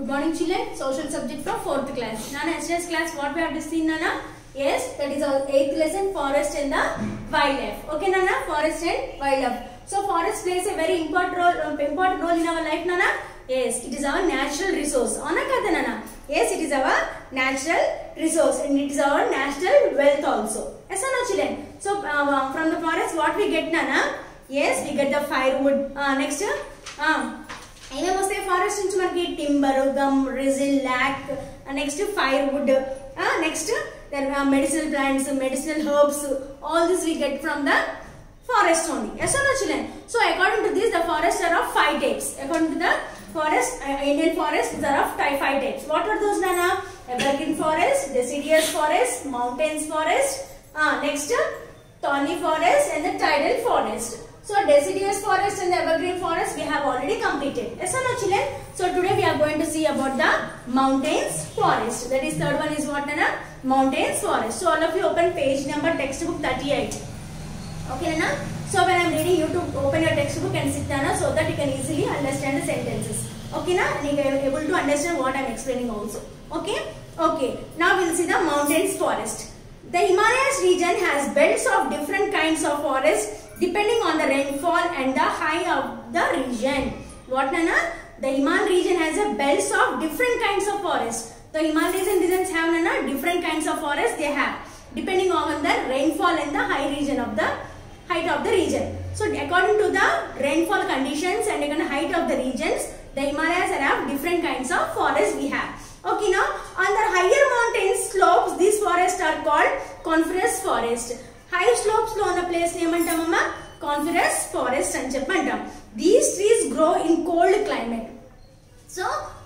Good morning children. Social subject from 4th class. Nana, yesterday's class what we have to see Nana? Yes, that is our 8th lesson forest and the wildlife. Okay Nana, forest and wildlife. So forest plays a very important role, important role in our life Nana. Yes, it is our natural resource. Ona kada Nana? Yes, it is our natural resource and it is our natural wealth also. Yes or no children? So uh, from the forest what we get Nana? Yes, we get the firewood. Uh, next, uh, ఏమేమి వస్తాయి forest నుంచి మనకి timber gum resin lac next fire wood next medicinal plants medicinal herbs all this we get from the forest only. Yes or no children? So according to this, the forests are of five types. According to the forest, uh, Indian forests, there are of ty- five types. What are those, Nana? Evergreen forest, deciduous forest, mountains forest, uh, next uh, thorny forest and the tidal forest. So deciduous forest and evergreen forest we have already completed. Yes or no children? So today we are going to see about the mountains forest. That is third one is what, Nana? Mountains forest. So all of you open page number textbook 38. Okay, Nana? So when I am reading, you to open your textbook and sit down so that you can easily understand the sentences. Okay, na? And you are able to understand what I am explaining also. Okay? Okay. Now we will see the mountains forest. The Himalayas region has belts of different kinds of forests depending on the rainfall and the height of the region. What, Nana? The Himalayan region has a belts of different kinds of forests. The Himalayan regions have, Nana, different kinds of forests they have depending on the rainfall and the high region of the height of the region. So according to the rainfall conditions and again height of the regions, the Himalayas have different kinds of forests we have. Okay now on the higher mountain slopes these forests are called coniferous forest. High slopes లో ఉన్న place ఏమంటామమ్మా coniferous forest అని చెప్పంటాం. These trees grow in cold climate. So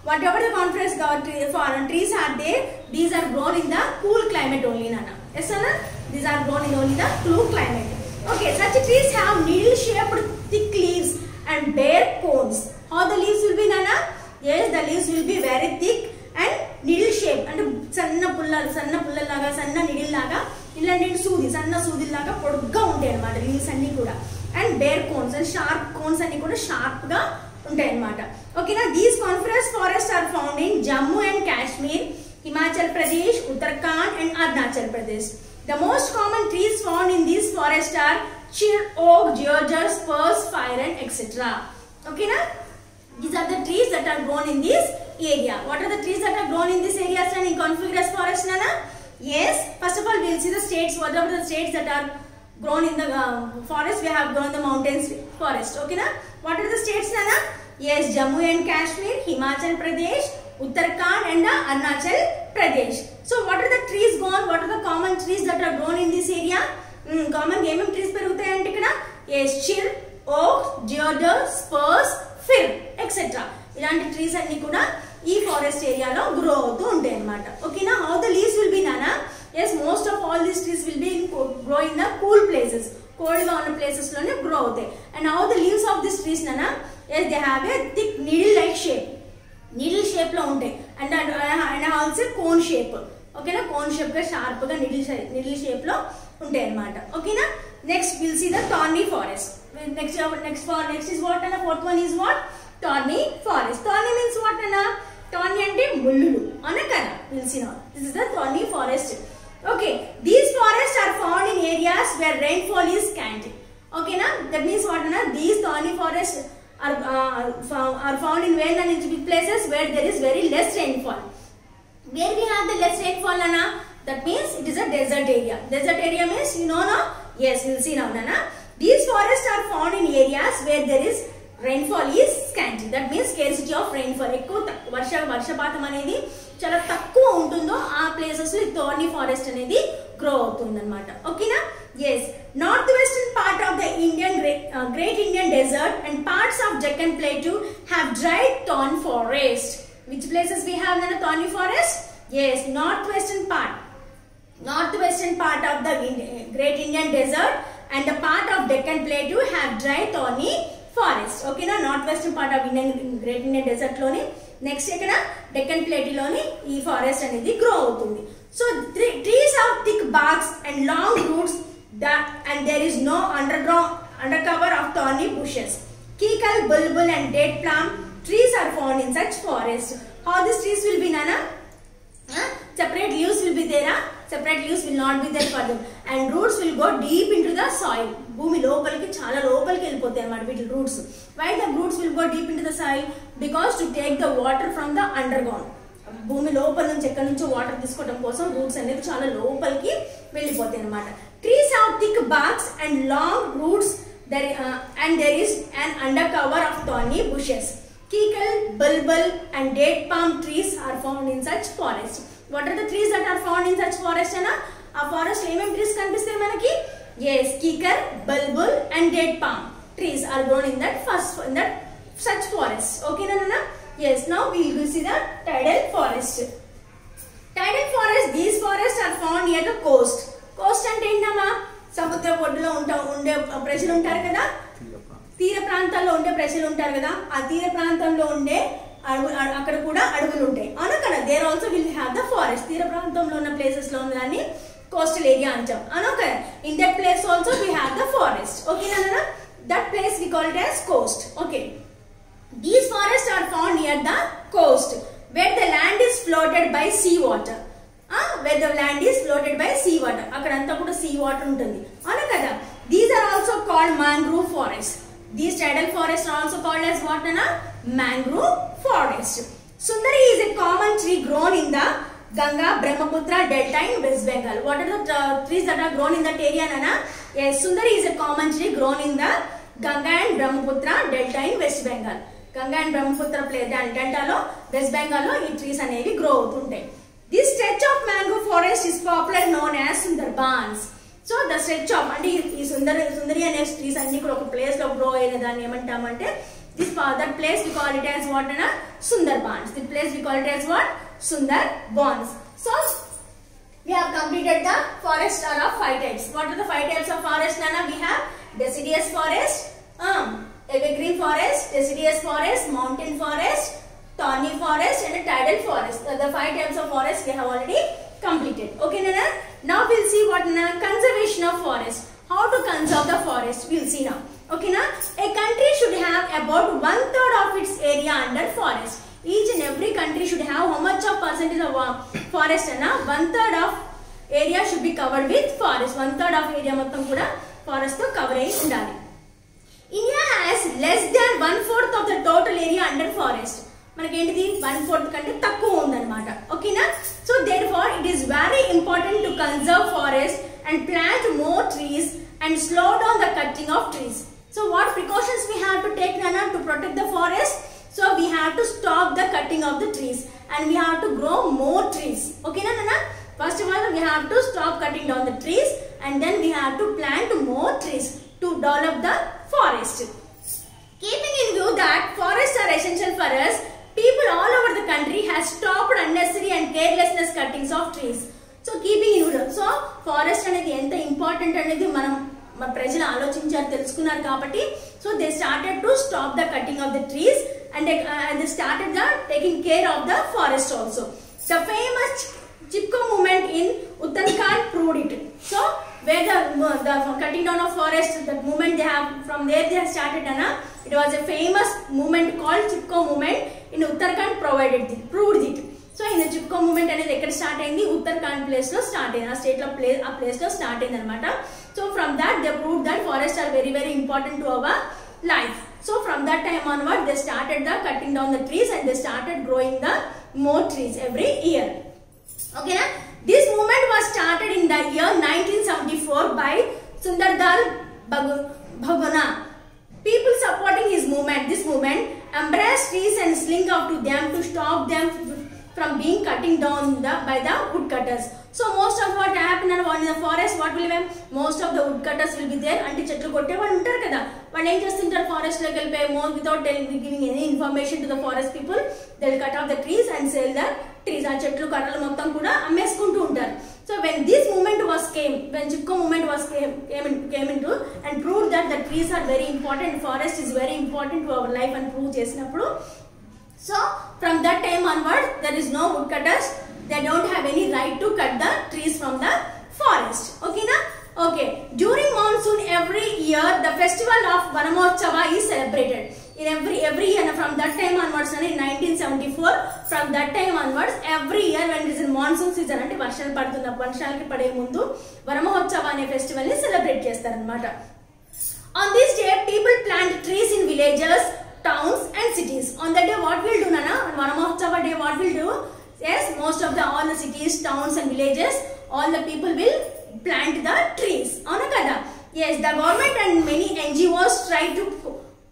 whatever the conference the tree, foreign trees are there, these are grown in the cool climate only, Nana. Yes, Nana? These are grown in only the cool climate. Okay, such trees have needle-shaped thick leaves and bare cones. How the leaves will be, Nana? Yes, the leaves will be very thick and needle shape అంటే సన్న పుల్లలు సన్న పుల్లలాగా సన్న needle లాగా ఇలాంటి సూది సన్న సూది లాగా పొడుగ్గా ఉంటాయి అన్నమాట లీవ్స్ అన్ని కూడా and bare cones and sharp cones అన్ని కూడా షార్ప్గా ఉంటాయి అన్నమాట ఓకేనా these conference forest are found in Jammu and Kashmir Himachal Pradesh Uttarakhand and Arunachal Pradesh the most common trees found in these forest are chir oak deodar spurs fir and etcetera ఓకేనా These are the trees that are grown in this area. What are the trees that are grown in this area and in coniferous forest, Nana? Yes. First of all, we will see the states. What are the states that are grown in the uh, forest? We have grown the mountains forest. Okay, na? What are the states, Nana? Yes, Jammu and Kashmir, Himachal Pradesh, Uttarakhand and uh, Arunachal Pradesh. So, what are the trees grown? What are the common trees that are grown in this area? Mm, common ఏమేమి trees పెరుగుతాయి అంటే Yes, chill, oak, deodar, spurs, fir, etc. Etcetera ఇలాంటి trees అన్ని కూడా ఈ forest ఏరియాలో grow అవుతూ ఉంటాయి అనమాట ఓకేనా how the leaves will be నానా as most of all these trees will be grow in the cool places కోల్డ్గా ఉన్న ప్లేసెస్లోనే గ్రో అవుతాయి. And how the leaves of this trees నానా as they have a thick needle like shape needle షేప్లో ఉంటాయి. And and also cone shape ఓకేనా cone షేప్గా షార్ప్గా sharp needle needle షేప్లో ఉంటాయి అన్నమాట ఓకేనా next will see the thorny forest next next next is what and fourth one is what thorny forest thorny means what అన్న టార్నీ అంటే ముళ్ళులు అన్న కదా will see not this is the thorny forest okay these forest are found in areas where rainfall is scanty ఓకేనా that means what అన్న these thorny forest are uh, found, are found in where and in places where there is very less rainfall. Where we have the less rainfall, Nana, that means it is a desert area. Desert area means you know no? Yes, we'll see now, Nana. These forests are found in areas where there is rainfall is scanty. That means scarcity of rainfall. ఎక్కువ వర్ష వర్షపాతం అనేది చాలా తక్కువ ఉంటుందో ఆ ప్లేసెస్లో thorny forest అనేది గ్రో అవుతుంది అనమాట ఓకేనా as north western part of the Indian great Indian desert and parts of Deccan plateau have dry thorn forest which places we have none thorny forest as north western part north western part of the great Indian indian and part of part of deccan have dry dry forest ఓకేనా north western part of Indian great Indian డెజర్ట్లోని next ఇక్కడ డెక్కన్ ప్లేటీలోని ఈ forest అనేది grow అవుతుంది. So trees of thick barks and long roots and there is no under ground under cover of thorny bushes కీకల్ Bulbul and date palm trees are found in such forest how this trees will be నా separate leaves will be దేరా separate leaves will not be there for them and roots will go deep in to the soil భూమి లోపలికి చాలా లోపలికి వెళ్ళిపోతాయి అన్నమాట వీటి roots. Why the roots will go deep in the soil because to take the water from the underground భూమి లోపల నుంచి ఎక్కడి నుంచో వాటర్ తీసుకోవడం కోసం రూట్స్ అనేవి చాలా లోపలికి వెళ్ళిపోతాయి అనమాట trees have thick barks and long roots there and there is and under cover of thorny bushes kikar babul and date palm trees are found in such forest what are the trees that are found in such forest అన్న ఆ forest ఏమేమి trees కనిపిస్తాయి మనకి? Yes and babul and trees palm trees in that in that first such that such forest ఓకేనా నాన్న yes now we will see the tidal forest tidal forest these forest are found near the coast coast అంటే ఏంటమ్మా సముద్ర ఒడ్డులో ఉంటా ఉండే ప్రజలు ఉంటారు కదా? తీర ప్రాంతాల్లో ఉండే ప్రజలు ఉంటారు కదా? ఆ తీర ప్రాంతంలో ఉండే అడవు అక్కడ కూడా అడవులు ఉంటాయి. అవునా కదా? There also will have the forest తీర ప్రాంతంలో ఉన్న ప్లేసెస్లో coastal area కోస్టల్ ఏరియా అంటాం అవునా కదా in that place also we have the forest ఓకేనా that place we call it as coast okay These forests are found near the coast where the land is floated by sea water. Where the land is floated by sea water. అక్కడంతా కూడా sea water ఉంటుంది అవునా కదా these are also called mangrove forests. These tidal forests are also called as what Nana? Mangrove forest. Sundari is a common tree grown in the Ganga, Brahmaputra delta in West Bengal. What are the uh, trees that are grown in that area, Nana? Yes, Sundari is a common tree grown in the Ganga and Brahmaputra delta in West Bengal. Ganga and Brahmaputra play డెల్టాలో west బెంగాల్లో ఈ trees అనేవి grow అవుతుంటాయి this stretch of mango forest is popular known as Sundarbans so the stretch of అంటే ఈ- సుందరి సుందరి అనే trees అన్ని కూడా ఒక ప్లేస్లో గ్రో అయిన దాన్ని ఏమంటామంటే this that place we call it as what అన Sundarbans the place we call it as what Sundar bonds. So, we have completed the forest are of five types. What are the five types of forest, Nana? We have deciduous forest, um, evergreen forest, deciduous forest, mountain forest, thorny forest and tidal forest. The, the five types of forest we have already completed. Okay, Nana? Now we'll see what Nana, conservation of forest. How to conserve the forest, we'll see now. Okay, Nana? A country should have about one third of its area under forest. Each and every country should have how much of percentage of uh, forest అన్న one third of area should be covered with forest one third of area మొత్తం కూడా ఫారెస్ట్తో cover అయి ఉండాలి India has less than one fourth of the total area under forest మనకేంటిది one fourth కంటే తక్కువ ఉందన్నమాట ఓకేనా so therefore it is very important to conserve forest and plant more trees and slow down the cutting of trees so what precautions we have to take నానా to protect the forest so we have to stop the cutting of the trees and we have to grow more trees ఓకేనా నానా First of all, we have to stop cutting down the trees and then we have to plant more trees to develop the forest. Keeping in view that forests are essential for us, people all over the country has stopped unnecessary and carelessness cuttings of trees. so keeping in view so forest అనేది ఎంత important అనేది మనం ప్రజలు ఆలోచించారు తెలుసుకున్నారు కాబట్టి so they started to stop the cutting of the trees And they started the taking care of the forest also the famous Chipko movement in Uttarakhand proved it. So, where the, the cutting down of forest, the movement they have, from there they have started, Anna. It was a famous movement called Chipko movement in Uttarakhand provided it, proved it. So ఈ Chipko movement అనేది ఎక్కడ start అయింది Uttarakhand place లో start అయింది ఆ state లో place ఆ place లో స్టార్ట్ అయింది అనమాట so from that they prove that forest are very very important to our life. Time onward, they started the cutting down the trees and they started growing the more trees every year. Okay, na? this movement was started in the year 1974 by Sundardal Bhaguna. People supporting his movement, this movement, embraced trees and slink up to them to stop them from being cutting down the, by the woodcutters. So in the forest, what will be most of the woodcutters will be there. అంటే చెట్లు కొట్టే వాళ్ళు ఉంటారు కదా. వాళ్ళు ఏం చేస్తుంటారు? ఫారెస్ట్లోకి వెళ్ళిపోయి more without giving any information to the forest people they cut off the trees and sale the trees ఆ చెట్లు కర్రలు మొత్తం కూడా అమ్మేసుకుంటూ ఉంటారు. So when this movement was came when Chipko movement was came came into and prove that the trees are very important forest is very important to our life అని prove చేసినప్పుడు so from that time time there is no wood cutters they don't have any right to cut the trees from the forest. Okay, na? Okay. During monsoon, every year the festival of Vanamotsava is celebrated. in every every year from that time onwards in 1974 from that time onwards every year when it is in monsoon season అంటే వర్షాలు పడుతున్న వర్షాలకి పడే ముందు వరమహోత్సవ అనే ఫెస్టివల్ని celebrate చేస్తారనమాట On this day, people plant trees in villages, towns and cities. On that day, what we'll do, Nana? On Varamohotsava day, what we'll do? Yes, most of the all the cities, towns and villages, all the people will plant the trees. Yes, the government and many NGOs try to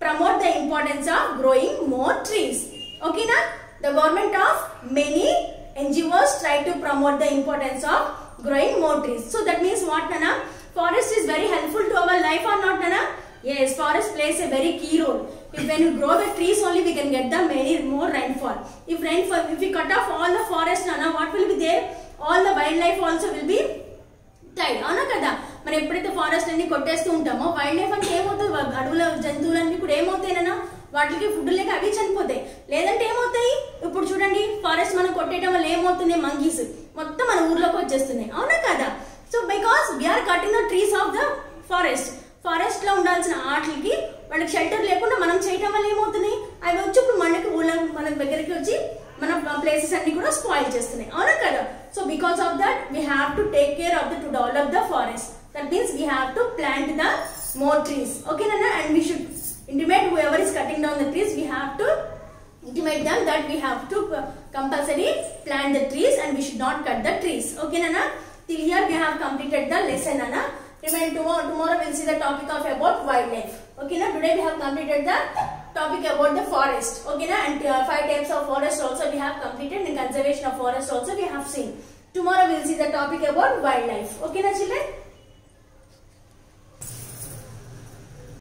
promote the importance of growing more trees. Okay, na? The government of many NGOs try to promote the importance of growing more trees. So that means what, Nana? Forest is very helpful to our life or not, Nana? Yes, forest plays a very key role. If when you grow the trees only, we can get the many more rainfall. If rainfall, if we cut off all the forest, Nana, what will be there? All the wildlife also will be tied అవునా కదా? మనం ఎప్పుడైతే forest అన్ని కొట్టేస్తూ ఉంటామో wild life అంటే ఏమవుతుంది? వా- అడవుల జంతువులన్నీ కూడా ఏమవుతాయినా వాటికి ఫుడ్ లేక అవి చనిపోతాయి. లేదంటే ఏమవుతాయి? ఇప్పుడు చూడండి ఫారెస్ట్ మనం కొట్టేయడం వల్ల ఏమవుతుంది మంకీస్ మొత్తం మన ఊర్లోకి వచ్చేస్తున్నాయి. అవునా కదా? So because we are cutting the trees of the forest ఫారెస్ట్లో ఉండాల్సిన ఆటలకి వాళ్ళకి షెల్టర్ లేకుండా మనం చేయటం వల్ల ఏమవుతున్నాయి? అవి వచ్చి ఇప్పుడు మనకి ఊళ్ళ మన దగ్గరికి వచ్చి మన ప్లేసెస్ అన్ని కూడా స్పాయిల్ చేస్తున్నాయి. అవునా కదా? So because of that, we have to take care of the to develop the forest. That means we have to plant the more trees. Okay, Nana? And we should intimate whoever is cutting down the trees, we have to intimate them that we have to uh, compulsory plant the trees and we should not cut the trees. Okay, Nana? Till here we have completed the lesson, Nana. Remember, tomorrow, tomorrow we will see the topic of about wildlife. Okay, now today we have completed the topic about the forest. Okay, na? And uh, five types of forest also we have completed and conservation of forest also we have seen. Tomorrow we'll see the topic about wildlife. Okay, na children?